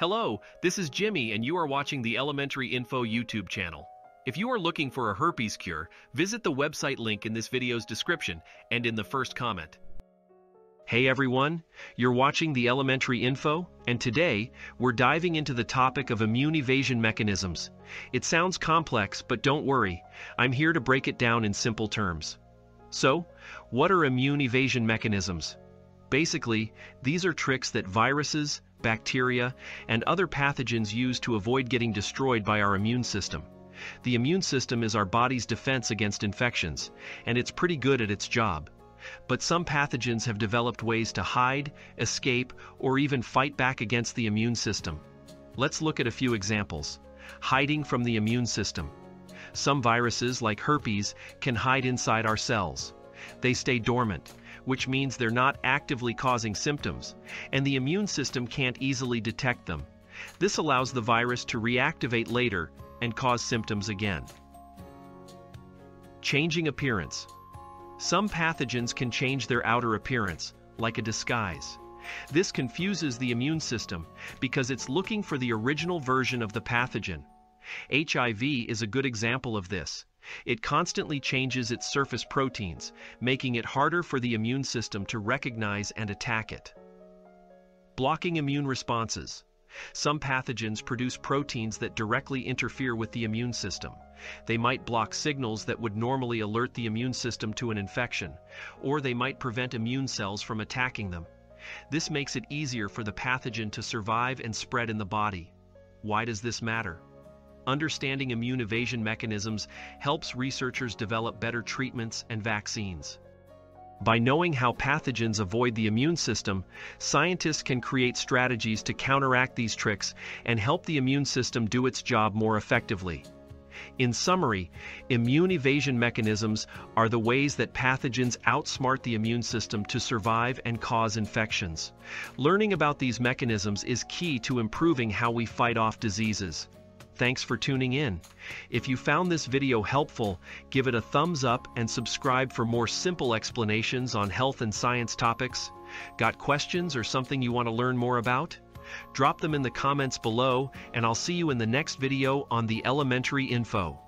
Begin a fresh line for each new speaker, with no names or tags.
Hello, this is Jimmy and you are watching the Elementary Info YouTube channel. If you are looking for a herpes cure, visit the website link in this video's description and in the first comment. Hey everyone, you're watching the Elementary Info, and today, we're diving into the topic of immune evasion mechanisms. It sounds complex, but don't worry, I'm here to break it down in simple terms. So, what are immune evasion mechanisms? Basically, these are tricks that viruses, bacteria, and other pathogens use to avoid getting destroyed by our immune system. The immune system is our body's defense against infections, and it's pretty good at its job. But some pathogens have developed ways to hide, escape, or even fight back against the immune system. Let's look at a few examples. Hiding from the immune system. Some viruses, like herpes, can hide inside our cells. They stay dormant, which means they're not actively causing symptoms, and the immune system can't easily detect them. This allows the virus to reactivate later and cause symptoms again. Changing appearance. Some pathogens can change their outer appearance, like a disguise. This confuses the immune system because it's looking for the original version of the pathogen. HIV is a good example of this. It constantly changes its surface proteins, making it harder for the immune system to recognize and attack it. Blocking immune responses. Some pathogens produce proteins that directly interfere with the immune system. They might block signals that would normally alert the immune system to an infection, or they might prevent immune cells from attacking them. This makes it easier for the pathogen to survive and spread in the body. Why does this matter? Understanding immune evasion mechanisms helps researchers develop better treatments and vaccines. By knowing how pathogens avoid the immune system, scientists can create strategies to counteract these tricks and help the immune system do its job more effectively. In summary, immune evasion mechanisms are the ways that pathogens outsmart the immune system to survive and cause infections. Learning about these mechanisms is key to improving how we fight off diseases. Thanks for tuning in. If you found this video helpful, give it a thumbs up and subscribe for more simple explanations on health and science topics. Got questions or something you want to learn more about? Drop them in the comments below and I'll see you in the next video on the Elementary Info.